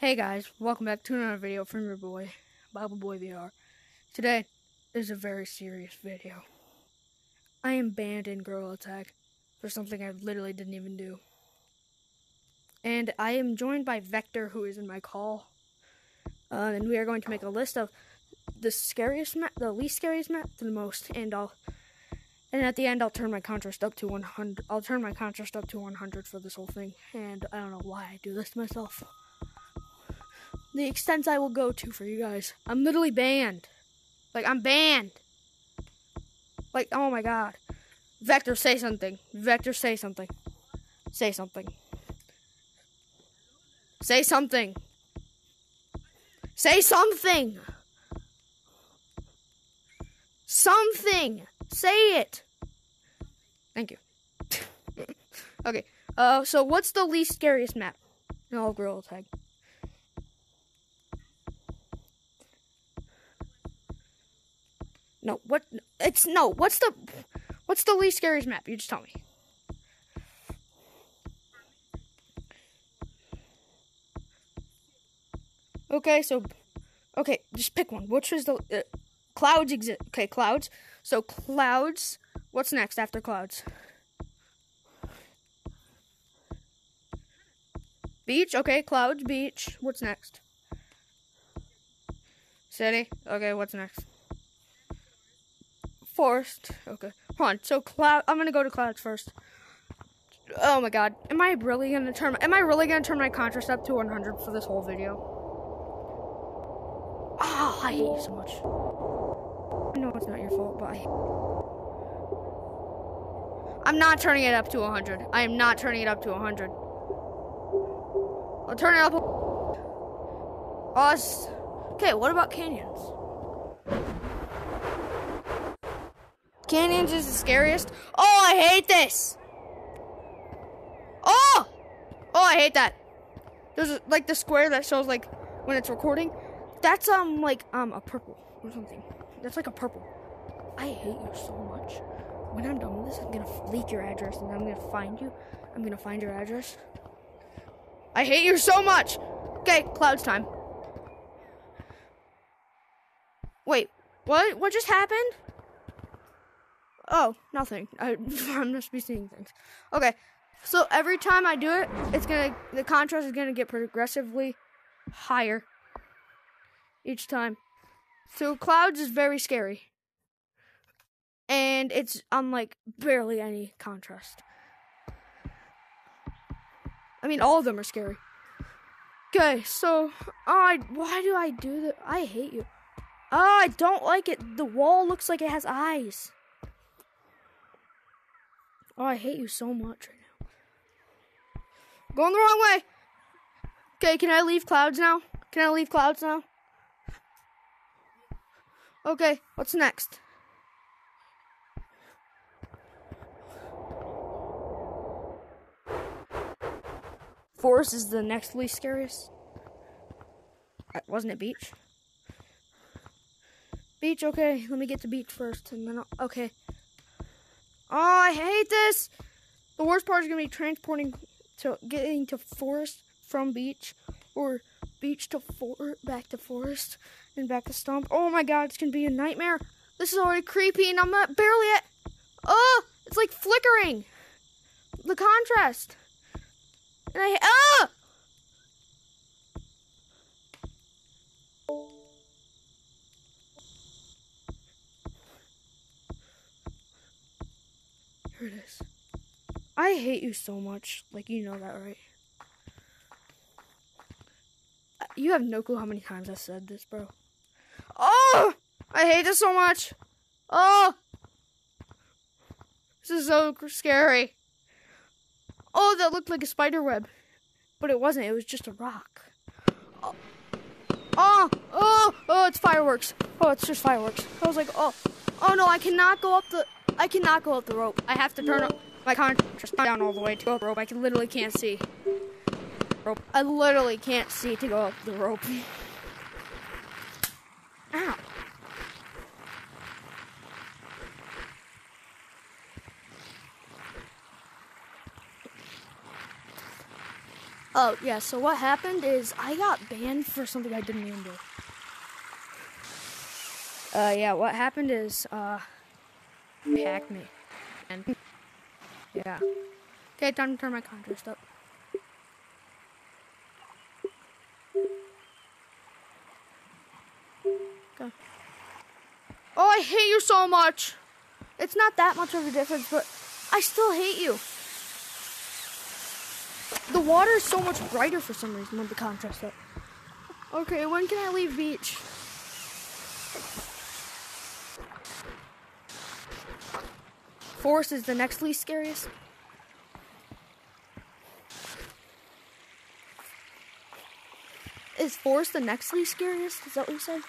Hey guys, welcome back to another video from your boy, Baubbaboi VR. Today is a very serious video. I am banned in Gorilla Tag for something I literally didn't even do. And I am joined by Vector, who is in my call. Uh, and we are going to make a list of the scariest map, the least scariest map to the most, and I'll and at the end I'll turn my contrast up to 100. I'll turn my contrast up to 100 for this whole thing, and I don't know why I do this to myself the extents I will go to for you guys. I'm literally banned. Like, I'm banned. Like, oh my god. Vector, say something. Vector, say something. Say something. Say something. Say something. Something. Say it. Thank you. okay. Uh, so what's the least scariest map in all Gorilla Tag? No, what? It's no. What's the what's the least scariest map? You just tell me. Okay, so okay, just pick one. Which is the uh, clouds exist? Okay, clouds. So clouds. What's next after clouds? Beach. Okay, clouds, beach. What's next? City. Okay, what's next? Forest. Okay, hold on. So cloud. I'm gonna go to clouds first. Oh my god, am I really gonna turn? Am I really gonna turn my contrast up to 100 for this whole video? Oh, I hate you so much. I know it's not your fault, but I. I'm not turning it up to 100. I am not turning it up to 100. I'll turn it up. Oh, okay, what about canyons? Canyons is the scariest. Oh, I hate this. Oh! Oh, I hate that. There's like the square that shows like when it's recording. That's um like um a purple or something. That's like a purple. I hate you so much. When I'm done with this, I'm gonna leak your address and I'm gonna find you. I'm gonna find your address. I hate you so much. Okay, clouds time. Wait, what? What just happened? Oh, nothing. I, I'm just be seeing things. Okay, so every time I do it, it's gonna the contrast is gonna get progressively higher each time. So clouds is very scary, and it's on like barely any contrast. I mean, all of them are scary. Okay, so I why do I do that? I hate you. Oh, I don't like it. The wall looks like it has eyes. Oh, I hate you so much right now. Going the wrong way. Okay, can I leave clouds now? Can I leave clouds now? Okay, what's next? Forest is the next least scariest. Uh, wasn't it beach? Beach, okay. Let me get to beach first, and then I'll, okay. Oh, I hate this. The worst part is going to be transporting to getting to forest from beach or beach to for back to forest and back to stump. Oh my god, it's going to be a nightmare. This is already creepy and I'm not barely at Oh, it's like flickering. The contrast. And I ah Here it is. I hate you so much. Like, you know that, right? Uh, you have no clue how many times I've said this, bro. Oh! I hate this so much. Oh! This is so scary. Oh, that looked like a spider web. But it wasn't. It was just a rock. Oh. Oh! Oh! Oh, it's fireworks. Oh, it's just fireworks. I was like, oh. Oh, no, I cannot go up the... I cannot go up the rope. I have to turn up my contrast down all the way to go up the rope. I can literally can't see. Rope. I literally can't see to go up the rope. Ow. Oh, yeah, so what happened is I got banned for something I didn't even do. Uh, yeah, what happened is, uh, hacked me. And, yeah. Okay, time to turn my contrast up. Go. Oh, I hate you so much! It's not that much of a difference, but I still hate you. The water is so much brighter for some reason with the contrast up. Okay, when can I leave beach? Forest is the next least scariest. Is forest the next least scariest? Is that what you said?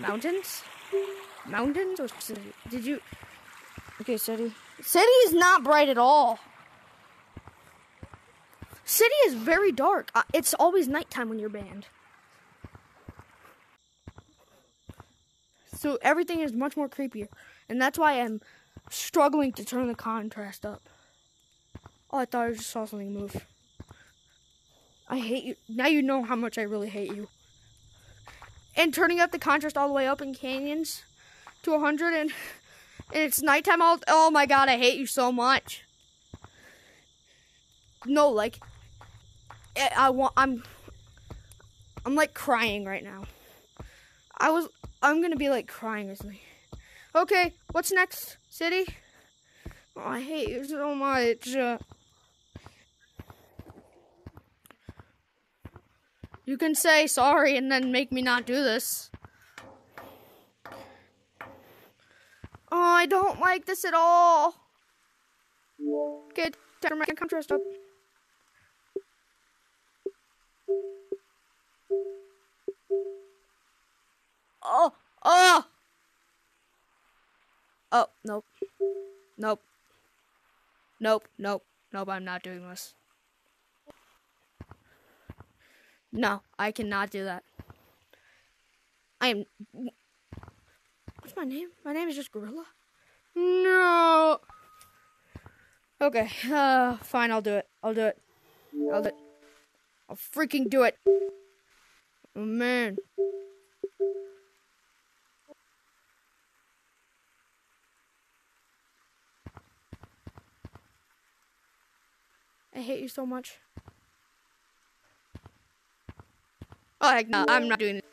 Mountains? Mountains or city? Did you? Okay, city. City is not bright at all. City is very dark. Uh, It's always nighttime when you're banned. So everything is much more creepier. And that's why I'm struggling to turn the contrast up. Oh, I thought I just saw something move. I hate you. Now you know how much I really hate you. And turning up the contrast all the way up in canyons to 100 and, and it's nighttime. All, oh my god, I hate you so much. No, like, I, I want, I'm, I'm like crying right now. I was, I'm gonna be like crying or something. Okay, what's next, city? Oh, I hate you so much. Uh, you can say sorry and then make me not do this. Oh, I don't like this at all. My contrast up. Nope, nope, nope, I'm not doing this. No, I cannot do that. I am. What's my name? My name is just Gorilla? No! Okay, uh, fine, I'll do it. I'll do it. I'll do it. I'll freaking do it. Oh, man. I hate you so much. Oh heck no, I'm not doing it.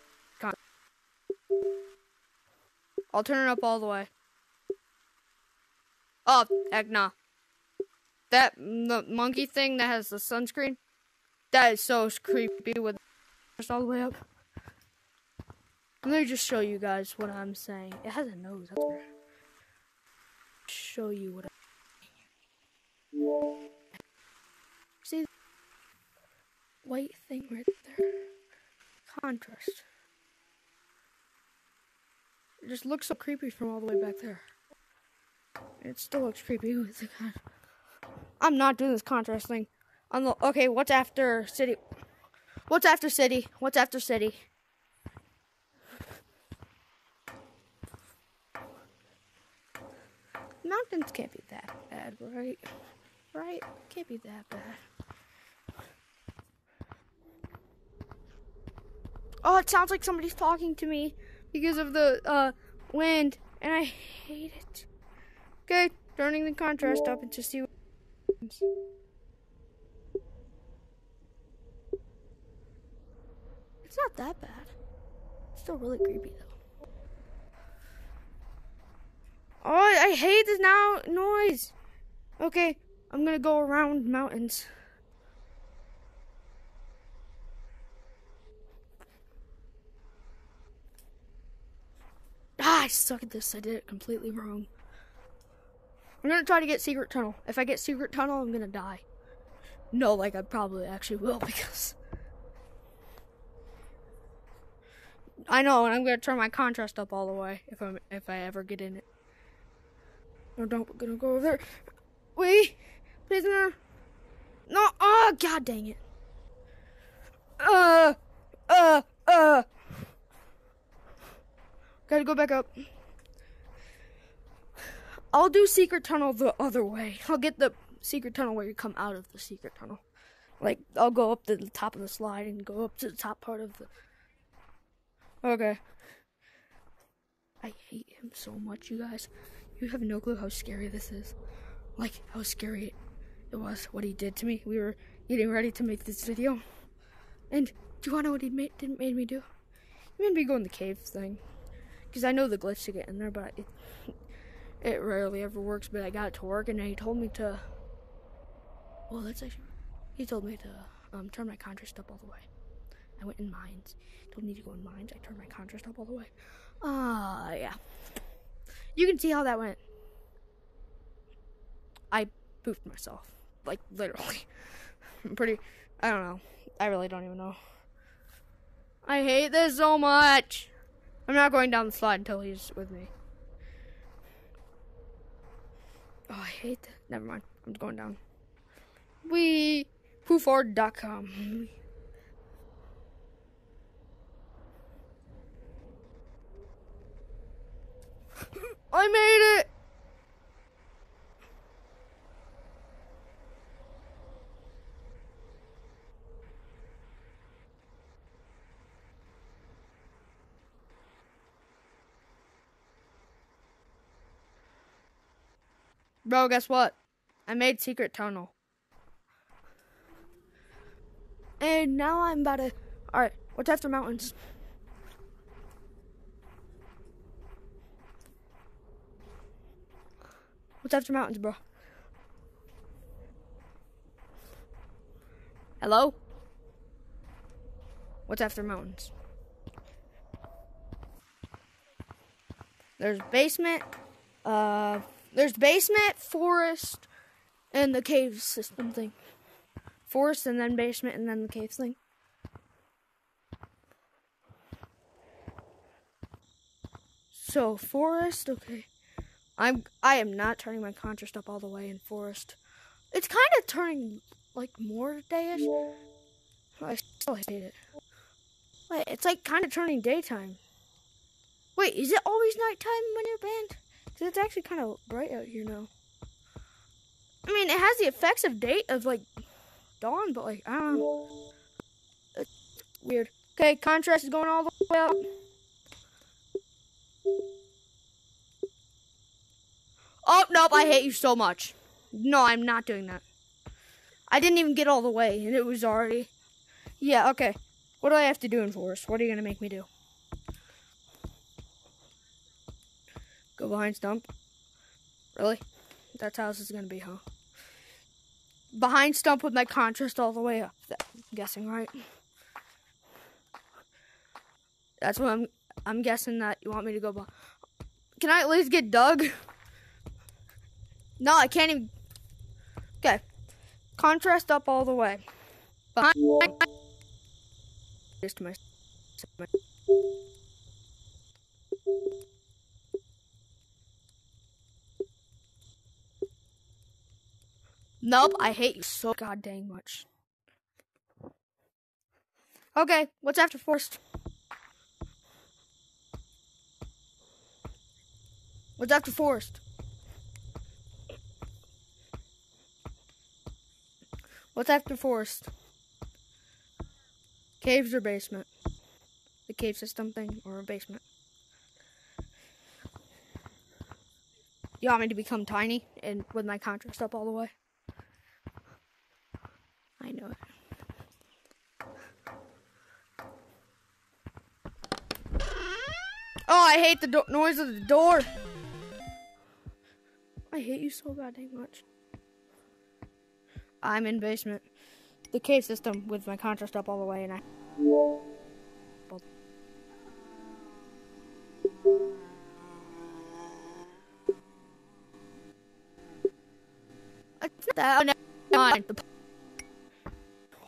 I'll turn it up all the way. Oh heck no. That the monkey thing that has the sunscreen, that is so creepy with just all the way up. Let me just show you guys what I'm saying. It has a nose. That's weird. Show you what. I- white thing right there. Contrast. It just looks so creepy from all the way back there. It still looks creepy with the con- I'm not doing this contrast thing. On the okay, what's after city? What's after city? What's after city? Mountains can't be that bad, right? Right? Can't be that bad. Oh, it sounds like somebody's talking to me because of the uh, wind, and I hate it. Okay, turning the contrast up and to see what happens. It's not that bad. It's still really creepy though. Oh, I I hate this now noise. Okay, I'm gonna go around mountains. Suck at this. I did it completely wrong. I'm gonna try to get secret tunnel. If I get secret tunnel, I'm gonna die. No, like I probably actually will because I know, and I'm gonna turn my contrast up all the way if I'm if I ever get in it. No, don't we're gonna go over there. Wait, please no. No, oh god dang it. Uh, uh, uh. Gotta go back up. I'll do secret tunnel the other way. I'll get the secret tunnel where you come out of the secret tunnel. Like I'll go up to the top of the slide and go up to the top part of the. Okay. I hate him so much, you guys. You have no clue how scary this is. Like how scary it was what he did to me. We were getting ready to make this video, and do you wanna know what he made didn't made me do? He made me go in the cave thing, because I know the glitch to get in there, but it it rarely ever works. But I got it to work, and then he told me to. Well, that's actually. He told me to um, turn my contrast up all the way. I went in mines. Told me to go in mines. I turned my contrast up all the way. Ah, uh, yeah. You can see how that went. I pooped myself. Like, literally. I'm pretty. I don't know. I really don't even know. I hate this so much. I'm not going down the slide until he's with me. Oh, I hate that. Never mind. I'm going down. We pooford.com. I made it! Bro, guess what? I made Secret Tunnel. And now I'm about to. Alright, what's after mountains? What's after mountains, bro? Hello? What's after mountains? There's basement, uh, there's basement, forest, and the cave system thing. Forest and then basement and then the cave thing. So forest, okay. I'm I am not turning my contrast up all the way in forest. It's kind of turning like more dayish. I still hate it. Wait, it's like kind of turning daytime. Wait, is it always nighttime when you're banned? Cause it's actually kind of bright out here now. I mean, it has the effects of date of like dawn, but like I don't know. It's weird. Okay, contrast is going all the way up. Oh, nope, I hate you so much. No, I'm not doing that. I didn't even get all the way, and it was already... Yeah, okay. What do I have to do in Forest? What are you going to make me do? Go behind stump? Really? That's how this is going to be, huh? Behind stump with my contrast all the way up. I'm guessing, right? That's what I'm... I'm guessing that you want me to go by. Can I at least get Doug? No, I can't even. Okay. Contrast up all the way. Behind. Just my. Nope, I hate you so god dang much. Okay, what's after forest? What's after forest? What's after forest? Caves or basement? The cave system thing or a basement? You want me to become tiny and with my contrast up all the way? I know it. Oh, I hate the noise of the door. I hate you so goddamn much. I'm in basement. The cave system with my contrast up all the way, and I. That oh,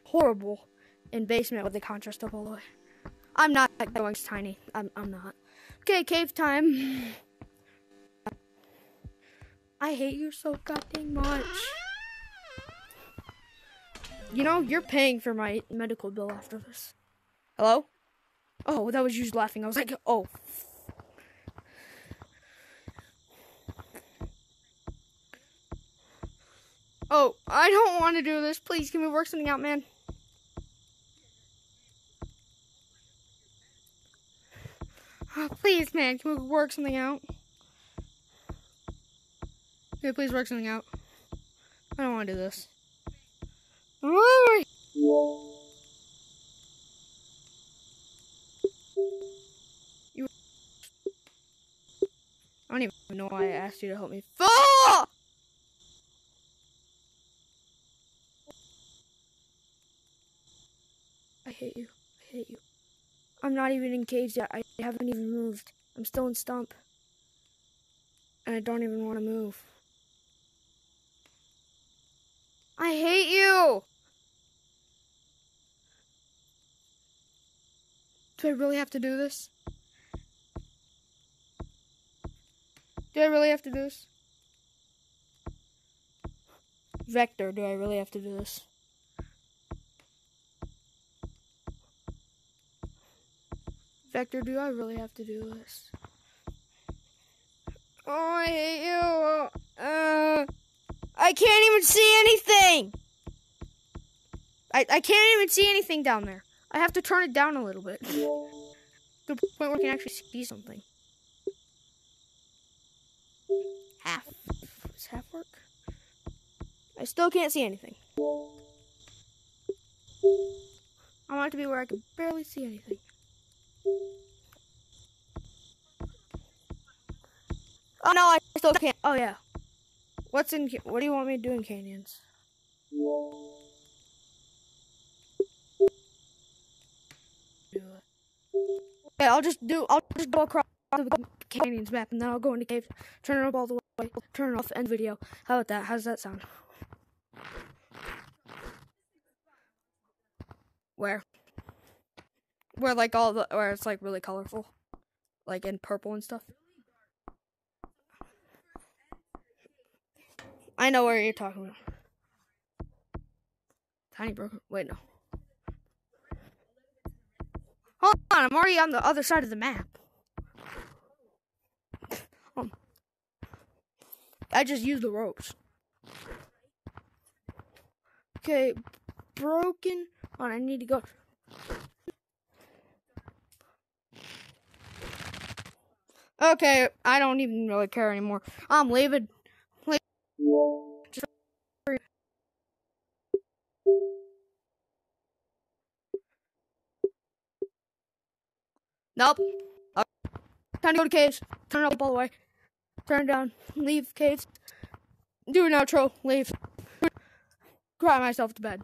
horrible in basement with the contrast up all the way. I'm not going tiny. I'm I'm not. Okay, cave time. I hate you so goddamn much. You know, you're paying for my medical bill after this. Hello? Oh, that was you laughing. I was like, oh. Oh, I don't want to do this. Please, can we work something out, man? Oh, please, man, can we work something out? Can we please work something out? I don't want to do this. You. I don't even know why I asked you to help me. Fuck! I hate you. I hate you. I'm not even engaged yet. I haven't even moved. I'm still in stump. And I don't even want to move. I hate you! Do I really have to do this? Do I really have to do this? Vector, do I really have to do this? Vector, do I really have to do this? Oh, I hate you. Uh, I can't even see anything. I, I can't even see anything down there. I have to turn it down a little bit. The point where I can actually see something. Half. Does half work? I still can't see anything. I want it to be where I can barely see anything. Oh no, I still can't. Oh yeah. What's in? What do you want me to do in canyons? Okay, I'll just do. I'll just go across the canyons map, and then I'll go into cave, turn it up all the way, turn it off, end video. How about that? How does that sound? Where? Where like all the where it's like really colorful, like in purple and stuff. I know where you're talking about. Tiny broken. Wait, no. Hold on, I'm already on the other side of the map. Um, I just used the ropes. Okay, broken. On, I need to go. Okay, I don't even really care anymore. I'm leaving. Nope. Uh, time to go to caves. Turn up all the way. Turn down. Leave caves. Do an outro. Leave. Cry myself to bed.